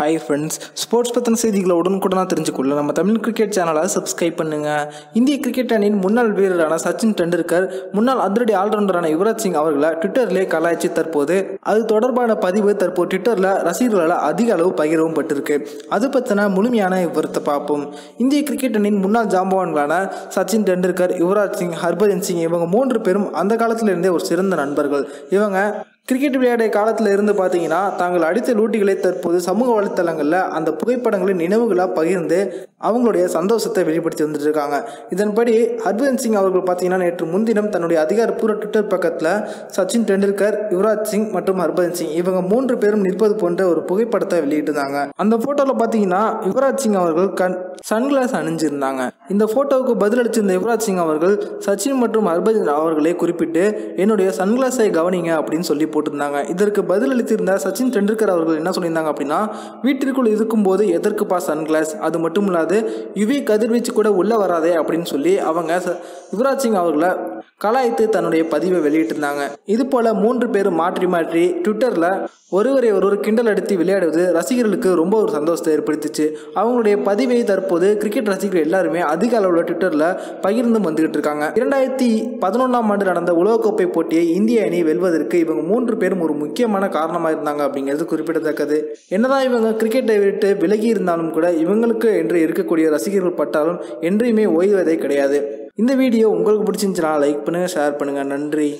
Hi friends sports பற்றின செய்திகளை உடனுக்குடனாக தெரிஞ்சுக்கொள்ள நம்ம தமிழ் கிரிக்கெட் சேனலை சப்ஸ்கிரைப் பண்ணுங்கள் இந்திய கிரிக்கெட் அணியின் முன்னாள் வீரரான சச்சின் டெண்டுல்கர் முன்னாள் அதிரடி ஆல்ரவுண்டரான யுவராஜ் சிங் அவர்களை ட்விட்டரிலே கலாய்ச்சி தற்போது. அது தொடர்பான பதிவு தற்போது ட்விட்டரில் ரசிகர்களால் அதிக அளவு பகிரவும் பட்டிருக்கு. அது பற்றின முழுமையான விவரத்தை பார்ப்போம். இந்திய கிரிக்கெட் அணியின் முன்னாள் ஜாம்பவான்களான சச்சின் டெண்டுல்கர் யுவராஜ் சிங் ஹர்பஜன் சிங் இவங்க மூன்று பேரும் அந்த காலத்திலிருந்தே ஒரு சிறந்த நண்பர்கள். இவங்க கிரிக்கெட் விளையாடிய காலத்தில் இருந்து பார்த்தீங்கன்னா தாங்கள் அடித்த லூட்டிகளை தற்போது சமூக வலைத்தளங்களில் அந்த புகைப்படங்களை நினைவுகளாக பகிர்ந்து அவங்களுடைய சந்தோஷத்தை வெளிப்படுத்தி வந்துட்டு இருக்காங்க இதன்படி ஹர்பஜன் சிங் அவர்கள் பார்த்தீங்கன்னா நேற்று முன்தினம் தன்னுடைய அதிகாரப்பூர்வ ட்விட்டர் பக்கத்தில் சச்சின் டெண்டுல்கர் யுவராஜ் சிங் மற்றும் ஹர்பஜன் சிங் இவங்க மூன்று பேரும் நிற்பது போன்ற ஒரு புகைப்படத்தை வெளியிட்டிருந்தாங்க. அந்த ஃபோட்டோவில் பார்த்தீங்கன்னா யுவராஜ் சிங் அவர்கள் கண் சன்கிளாஸ் அணிஞ்சிருந்தாங்க. இந்த ஃபோட்டோவுக்கு பதிலளிச்சிருந்த யுவராஜ் சிங் அவர்கள் சச்சின் மற்றும் ஹர்பஜன் அவர்களை குறிப்பிட்டு என்னுடைய சன்கிளாஸை கவனிங்க அப்படின்னு சொல்லி போட்டிருந்தாங்க. இதற்கு பதிலளித்திருந்த சச்சின் டெண்டுல்கர் அவர்கள் என்ன சொல்லியிருந்தாங்க அப்படின்னா வீட்டிற்குள் இருக்கும்போது எதற்குப்பா சன்கிளாஸ்? அது மட்டும் இல்லாது யுவி கதிர்வீச்சு கூட உள்ளே வராதே அப்படின்னு சொல்லி அவங்க யுவராஜ் சிங் அவர்களை கலாய்த்து தன்னுடைய பதிவை வெளியிட்டிருந்தாங்க. இது போல மூன்று பேரும் மாற்றி மாற்றி ட்விட்டரில் ஒருவரை ஒருவர் கிண்டல் அடித்து விளையாடுவது ரசிகர்களுக்கு ரொம்ப ஒரு சந்தோஷத்தை ஏற்படுத்துச்சு. அவங்களுடைய பதிவை தற்போது கிரிக்கெட் ரசிகர்கள் எல்லாருமே அதிக அளவில் ட்விட்டரில் பகிர்ந்து வந்துகிட்டு இருக்காங்க. இரண்டாயிரத்தி பதினொன்றாம் ஆண்டு நடந்த உலகக்கோப்பை போட்டியை இந்திய அணி வெல்வதற்கு இவங்க மூன்று பேரும் ஒரு முக்கியமான காரணமாக இருந்தாங்க அப்படிங்கிறது குறிப்பிடத்தக்கது. என்னதான் இவங்க கிரிக்கெட்டை விட்டு விலகி இருந்தாலும் கூட இவங்களுக்கு என்று இருக்கக்கூடிய ரசிகர்கள் பட்டாலும் என்றையுமே ஓய்வதே கிடையாது. இந்த வீடியோ உங்களுக்கு பிடிச்சிருந்துச்சுன்னா லைக் பண்ணுங்கள் ஷேர் பண்ணுங்கள் நன்றி.